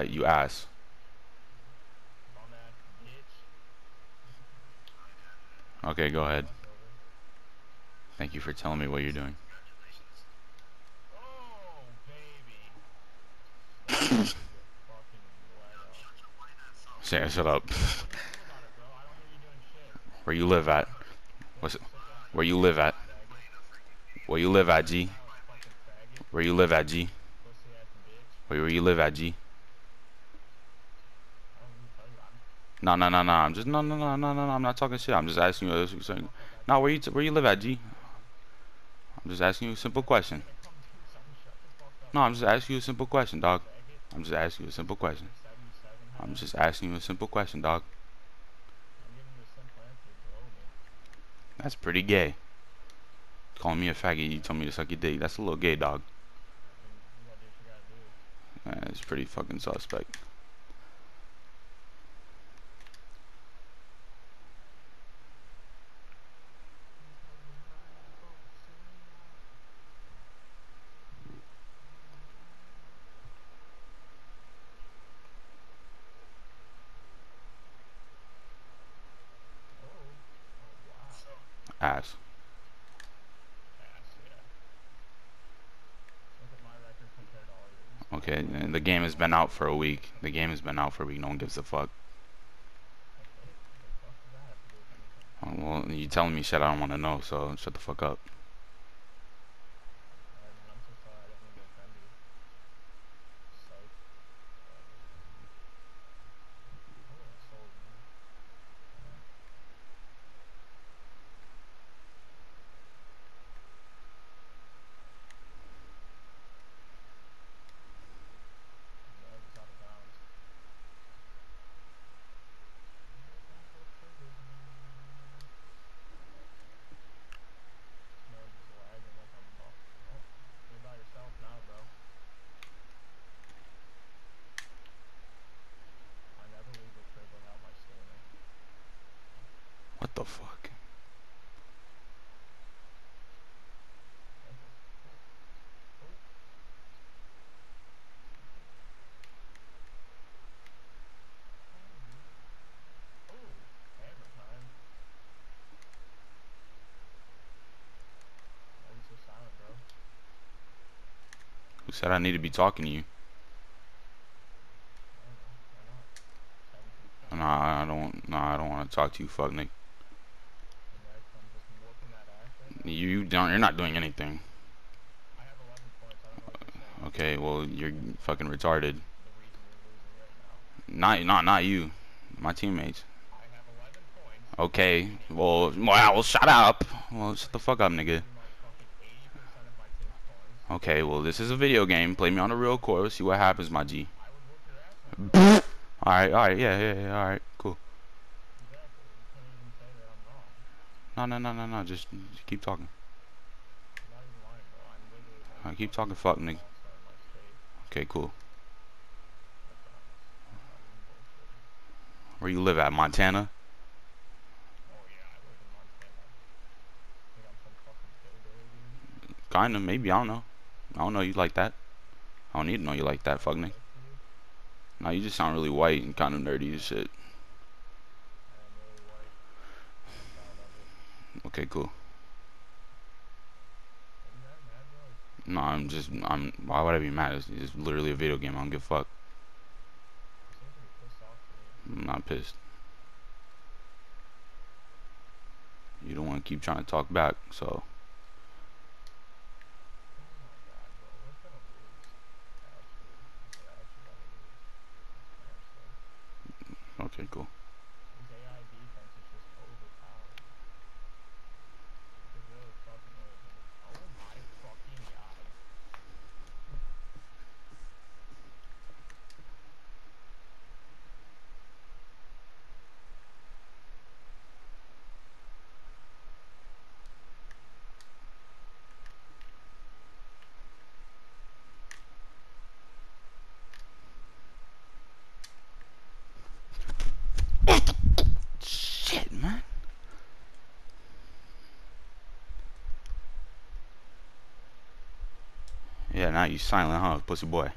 Uh, you ass. Okay, go ahead. Thank you for telling me what you're doing. Say, shut up. Where you live at? What's it? Where you live at? Where you live at, G? Where you live at, G? Where you live at, G? I don't even tell you. I'm No, no, no, no. I'm just no, no, no, no, no. no, I'm not talking shit. I'm just asking you. Saying, no, where you where you live at, G? I'm just asking you a simple question. something. No, I'm just asking you a simple question, dog. I'm just asking you a simple question. 77. I'm just asking you a simple question, dog. That's pretty gay. Calling me a faggot, you told me to suck your dick. That's a little gay, dog. It's pretty fucking suspect. Oh. Oh, wow. Ass. Ass, yeah. Look at my record compared to all yours. Okay, the game has been out for a week. The game has been out for a week. No one gives a fuck. Well, you telling me shit I don't want to know, so shut the fuck up. Alright, man, I'm so sorry I didn't mean to offend you. Psych. Whatever. Oh, sold me. Alright. No, it's out of bounds. Man, just lagging like I'm bu- Oh, you're by yourself now, bro. I never leave a crib without my scanner. What the fuck? Who said I need to be talking to you? I don't know. Why not? 17 Nah, I don't. Nah, I don't want to talk to you, fuck nigga. And there come just whooping that ass right now. You don't. You're not doing anything. I have 11 points. I don't know what you're saying. Okay, well you're fucking retarded. Not, not, not you. My teammates. I have 11 points. Okay. Well, wow. Well, shut up. Well, shut the fuck up, nigga. Using my fucking 80% of my team's points. Okay. Well, this is a video game. Play me on a real course. See what happens, my G. All right. All right. Yeah. Yeah. Yeah. All right. Cool. Exactly. You can't even say that I'm wrong. No. No. No. No. No. Just, just keep talking. I keep talking, fuck nigga. Okay. Cool. Where you live at? Montana. Kinda. Maybe. I don't know. I don't know you like that. I don't need to know you like that, fuck nigga. For you. Just sound really white and kind of nerdy as shit. I am really white. I'm proud of it. Okay. Cool. No, I'm just. I'm. Why would I be mad? It's, literally a video game. I don't give a fuck. I'm not pissed. You don't want to keep trying to talk back, so Okay, my god, bro. We're gonna lose. Actually. We're actually gonna lose. Honestly. okay, cool. This AI defense is just overpowered. It really fucking is. Oh my fucking god. Shit, man. Now you silent, huh, pussy boy?